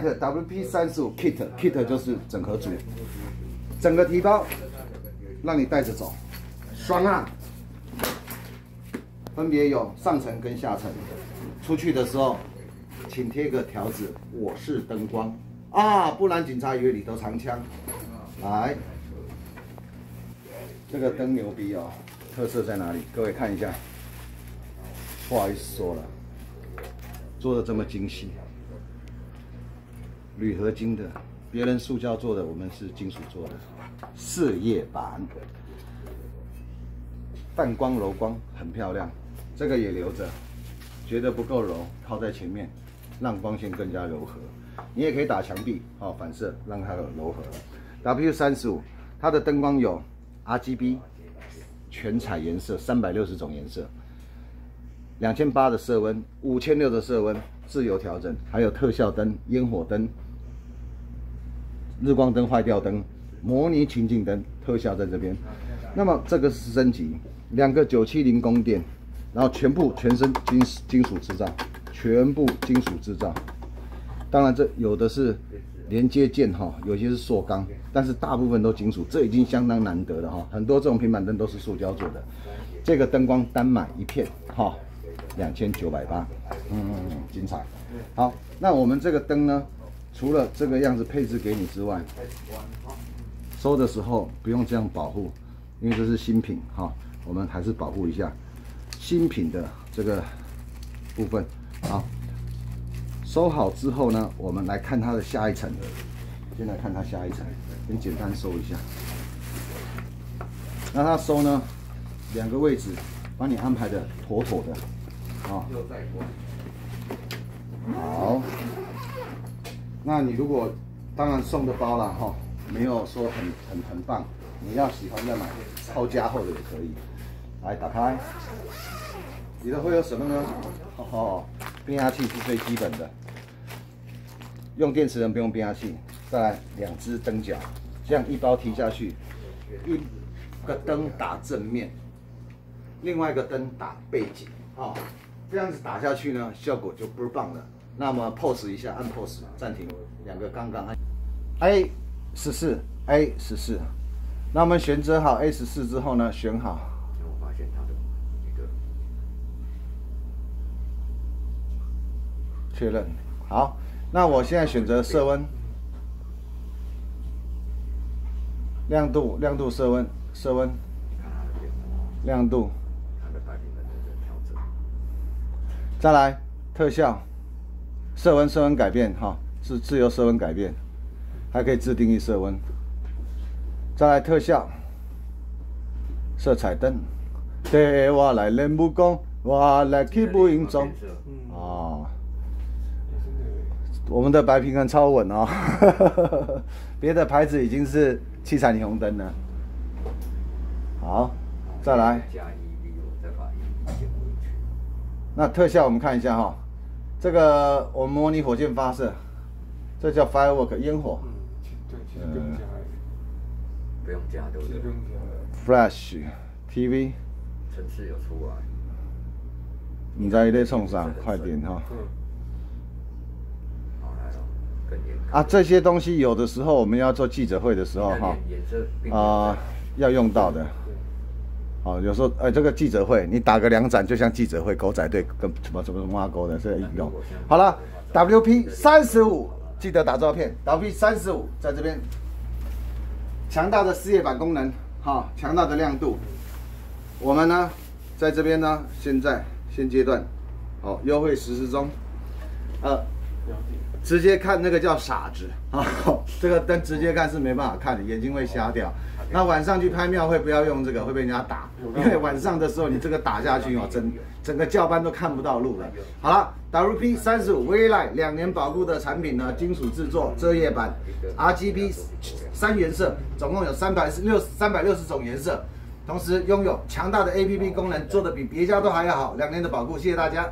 WP 三十五 Kit Kit 就是整合组，整个提包让你带着走，双啊，分别有上层跟下层，出去的时候请贴个条子，我是灯光啊，不然警察以为你都藏枪。来，这个灯牛逼哦，特色在哪里？各位看一下，不好意思说了，做的这么精细。铝合金的，别人塑胶做的，我们是金属做的，四叶板，泛光柔光，很漂亮。这个也留着，觉得不够柔，靠在前面，让光线更加柔和。你也可以打墙壁，哦，反射让它柔和。W 三十五，它的灯光有 RGB 全彩颜色，三百六十种颜色，两千八的色温，五千六的色温，自由调整，还有特效灯、烟火灯。日光灯、坏掉灯、模拟情境灯特效在这边。那么这个是升级，两个九七零供电，然后全部全身金金属制造，全部金属制造。当然这有的是连接件哈，有些是塑钢，但是大部分都金属，这已经相当难得了哈。很多这种平板灯都是塑胶做的。这个灯光单买一片哈，两千九百八，嗯嗯嗯，精彩。好，那我们这个灯呢？除了这个样子配置给你之外，收的时候不用这样保护，因为这是新品哈，我们还是保护一下新品的这个部分。好，收好之后呢，我们来看它的下一层。先来看它下一层，先简单收一下。那它收呢，两个位置帮你安排的妥妥的，啊。好。那你如果当然送的包了哈，没有说很很很棒，你要喜欢再买超加厚的也可以。来打开，里头会有什么呢？哦，变压器是最基本的，用电池人不用变压器。再来两只灯脚，这样一包提下去，一个灯打正面，另外一个灯打背景，啊，这样子打下去呢，效果就倍棒了。那么 pause 一下，按 pause 暂停，两个刚刚按。A 十四 A 十四，那我们选择好 A 十四之后呢，选好。我发现它的一个。确认。好，那我现在选择色温、亮度、亮度、色温、色温、亮度，再来特效。色温，色温改变哈，是自由色温改变，还可以自定义色温。再来特效，色彩灯，对我来练武功，我来去步营中。哦，我们的白平衡超稳哦，别的牌子已经是七彩霓虹灯了。好，再来。那特效我们看一下哈。这个我们模拟火箭发射，这叫 firework 烟火。嗯，对，其实不用加，不用加，对不对？Flash TV，城市有出来。你在在冲上？快点哈。好来了，啊，这些东西有的时候我们要做记者会的时候哈，啊，要用到的。哦，有时候，呃，这个记者会，你打个两盏，就像记者会，狗仔队跟什么什么挖沟的，这个用。好了，WP 三十五，记得打照片。WP 三十五在这边，强大的事业版功能，哈，强大的亮度。我们呢，在这边呢，现在现阶段，好，优惠实施中，呃，直接看那个叫傻子啊，这个灯直接看是没办法看的，眼睛会瞎掉。那晚上去拍庙会不要用这个，会被人家打，因为晚上的时候你这个打下去哦，整整个教班都看不到路了。好了，WP 三十五微赖两年保固的产品呢，金属制作，遮夜板，RGB 三原色，总共有三百六三百六十种颜色，同时拥有强大的 APP 功能，做的比别家都还要好。两年的保固，谢谢大家。